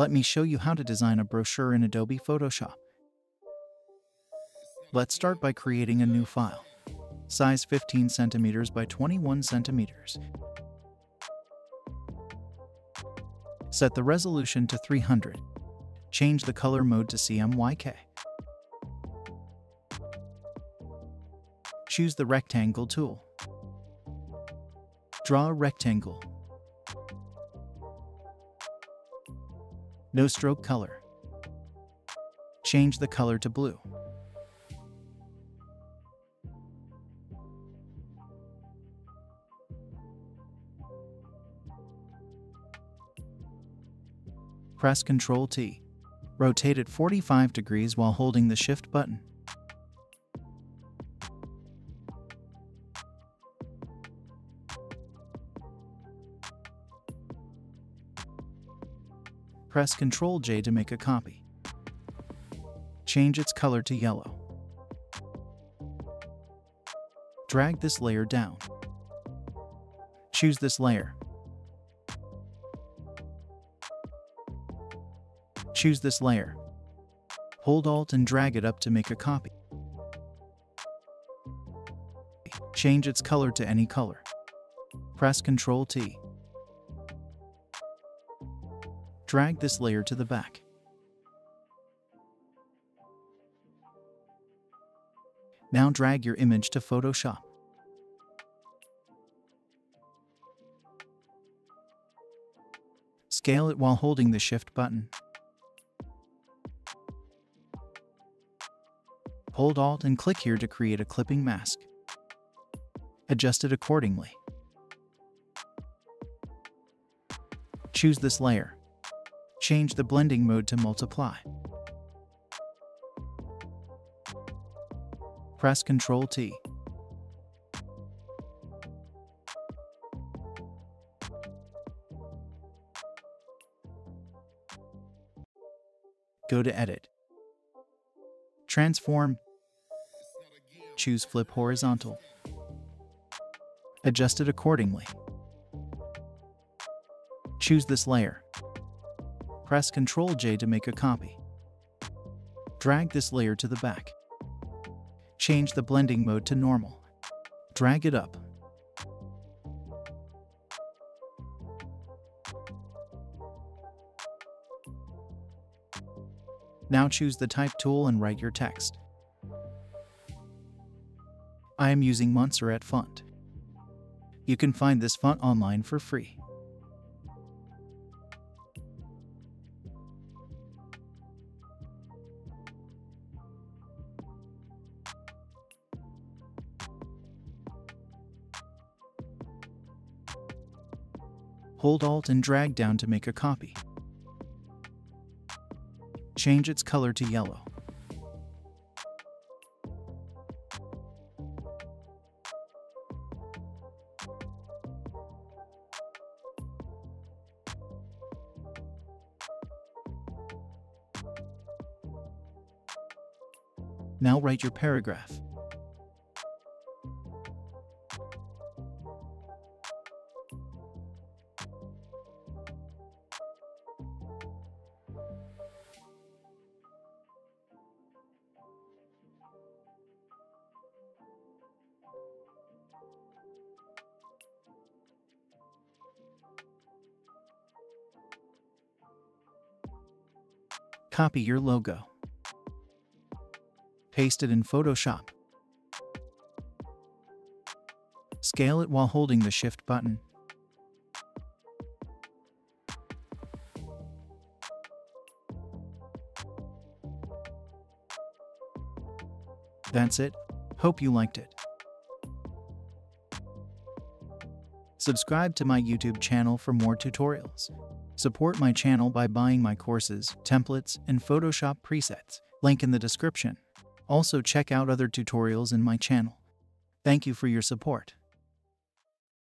Let me show you how to design a brochure in Adobe Photoshop. Let's start by creating a new file. Size 15 centimeters by 21 centimeters. Set the resolution to 300. Change the color mode to CMYK. Choose the rectangle tool. Draw a rectangle. No stroke color. Change the color to blue. Press Ctrl T. Rotate it 45 degrees while holding the Shift button. Press Ctrl J to make a copy. Change its color to yellow. Drag this layer down. Choose this layer. Choose this layer. Hold Alt and drag it up to make a copy. Change its color to any color. Press Ctrl T. Drag this layer to the back. Now drag your image to Photoshop. Scale it while holding the Shift button. Hold Alt and click here to create a clipping mask. Adjust it accordingly. Choose this layer. Change the blending mode to multiply. Press Ctrl T. Go to Edit. Transform. Choose Flip Horizontal. Adjust it accordingly. Choose this layer. Press Ctrl J to make a copy. Drag this layer to the back. Change the blending mode to normal. Drag it up. Now choose the Type tool and write your text. I am using Montserrat font. You can find this font online for free. Hold Alt and drag down to make a copy. Change its color to yellow. Now write your paragraph. Copy your logo. Paste it in Photoshop. Scale it while holding the Shift button. That's it. Hope you liked it. Subscribe to my YouTube channel for more tutorials. Support my channel by buying my courses, templates, and Photoshop presets. Link in the description. Also check out other tutorials in my channel. Thank you for your support.